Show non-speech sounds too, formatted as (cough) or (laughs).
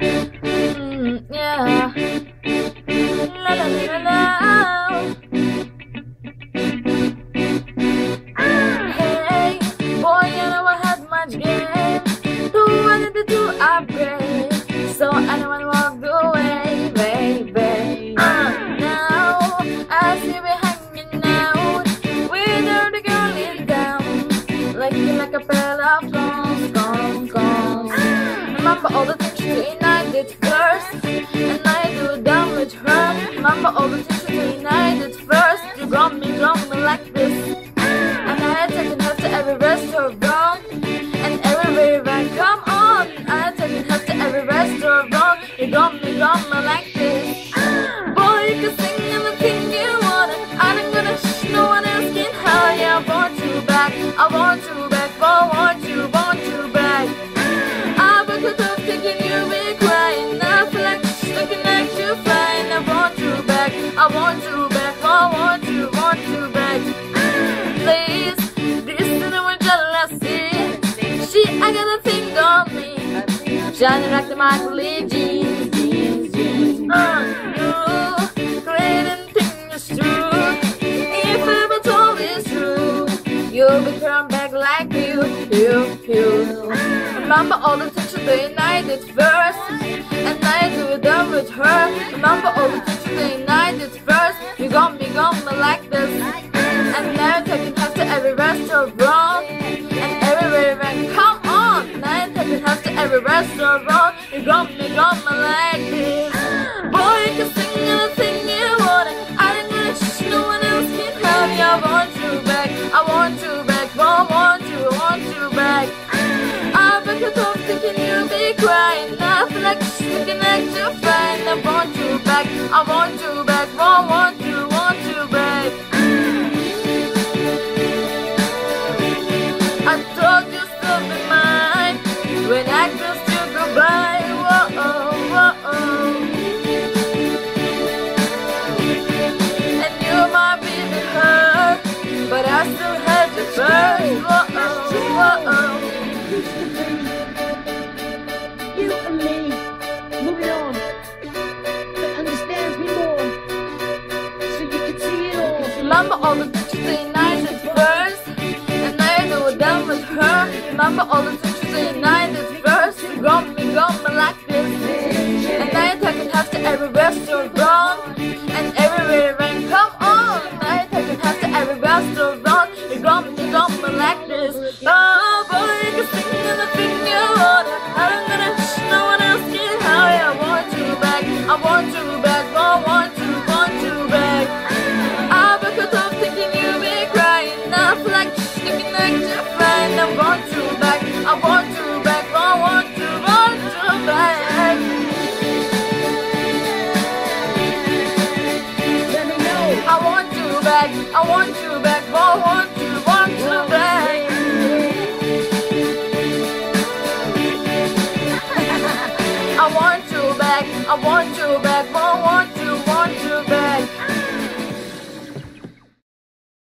Mm, did and I first, and I do with her. Remember all the things you did and first. You got me, got me like this, I got a thing on me. Shining like the Michael Lee jeans, jeans, jeans. Uh, you it's true. If told true, you'll back like you, you, you. Remember all the you did and first, and I do them with her. Remember all the restaurant. You got me, got me like this. Boy, you can sing anything you kissed you goodbye. Whoa, whoa, And you might be the hurt, but I still had you first. Whoa, whoa. You and me, moving on, that understands me more, so you can see it all. Remember all the things nights at first, and I it done with her. Remember all the did nice at first. Got me like this, and I taking her to every restaurant back. I want you back. I want you, want you back. (laughs) I want you back. I want you back. I want you, want you back.